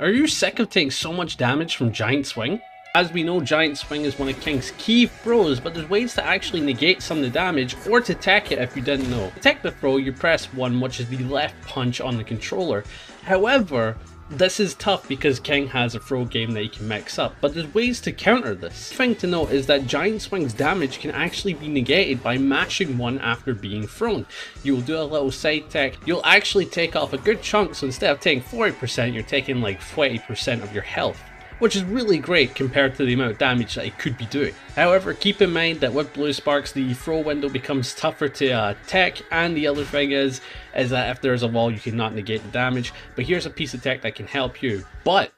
Are you sick of taking so much damage from Giant Swing? As we know, Giant Swing is one of King's key throws, but there's ways to actually negate some of the damage or to tech it if you didn't know. To tech the throw, you press 1, which is the left punch on the controller. However, this is tough because King has a throw game that he can mix up, but there's ways to counter this. The thing to note is that Giant Swing's damage can actually be negated by mashing one after being thrown. You will do a little side tech, you'll actually take off a good chunk, so instead of taking 40%, you're taking like 20% of your health which is really great compared to the amount of damage that it could be doing. However, keep in mind that with Blue Sparks, the throw window becomes tougher to uh, tech, and the other thing is, is that if there's a wall, you cannot negate the damage, but here's a piece of tech that can help you. But